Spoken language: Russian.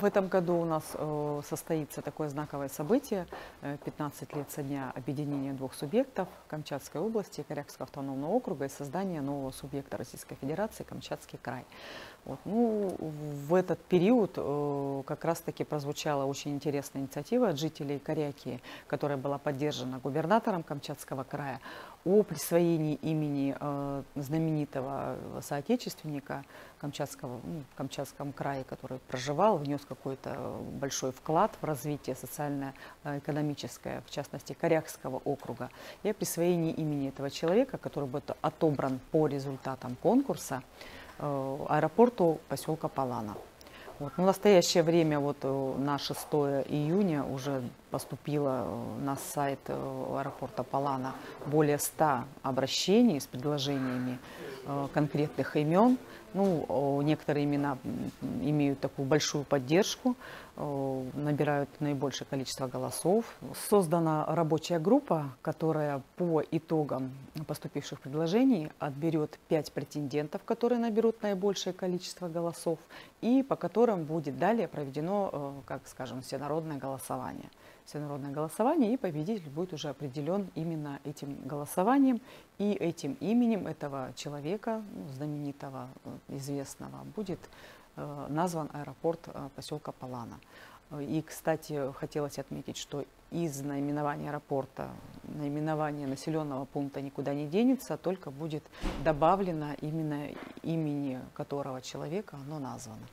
В этом году у нас э, состоится такое знаковое событие. э, 15 лет со дня объединения двух субъектов Камчатской области, Корякского автономного округа и создания нового субъекта Российской Федерации Камчатский край. Вот. Ну, в этот период э, как раз-таки прозвучала очень интересная инициатива от жителей Коряки, которая была поддержана губернатором Камчатского края о присвоении имени э, знаменитого соотечественника Камчатского, ну, в Камчатском крае, который проживал, внес какой-то большой вклад в развитие социально-экономическое, в частности, Корякского округа, и о присвоении имени этого человека, который будет отобран по результатам конкурса, э, аэропорту поселка Палана. Вот. Ну, в настоящее время, вот э, на 6 июня уже поступило э, на сайт э, аэропорта Палана более 100 обращений с предложениями э, конкретных имен. Ну, некоторые имена имеют такую большую поддержку, э, набирают наибольшее количество голосов. Создана рабочая группа, которая по итогам поступивших предложений отберет 5 претендентов, которые наберут наибольшее количество голосов, и по которым будет далее проведено, э, как скажем, всенародное голосование. Всенародное голосование, и победитель будет уже определен именно этим голосованием, и этим именем этого человека, ну, знаменитого, э, известного, будет э, назван аэропорт поселка Палана. И, кстати, хотелось отметить, что из наименования аэропорта наименование населенного пункта никуда не денется, только будет добавлено именно имени которого человека оно названо.